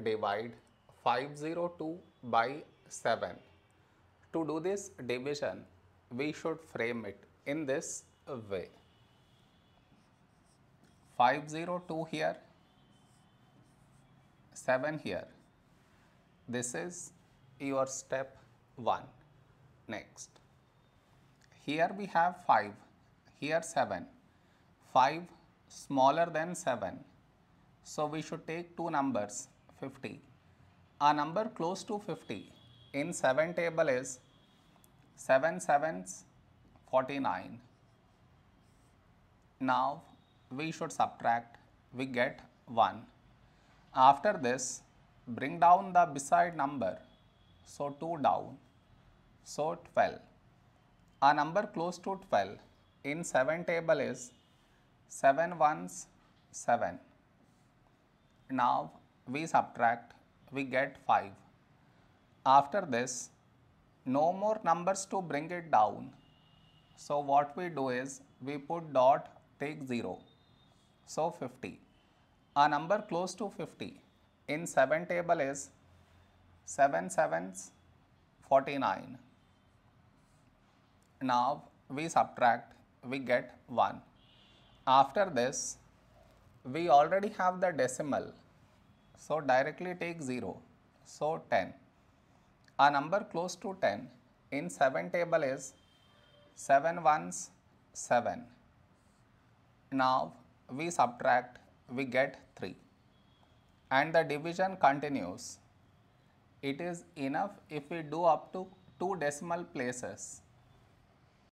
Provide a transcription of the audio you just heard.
divide 502 by 7. To do this division, we should frame it in this way. 502 here, 7 here. This is your step 1. Next, here we have 5, here 7. 5 smaller than 7. So we should take two numbers 50. A number close to 50 in 7 table is 7 sevens 49. Now we should subtract, we get 1. After this, bring down the beside number, so 2 down, so 12. A number close to 12 in 7 table is 7 ones 7. Now we subtract, we get 5. After this, no more numbers to bring it down. So what we do is we put dot take 0. So 50. A number close to 50 in 7 table is 7 sevens 49. Now we subtract, we get 1. After this, we already have the decimal. So directly take 0. So 10. A number close to 10 in 7 table is 7 ones 7. Now we subtract, we get 3. And the division continues. It is enough if we do up to 2 decimal places.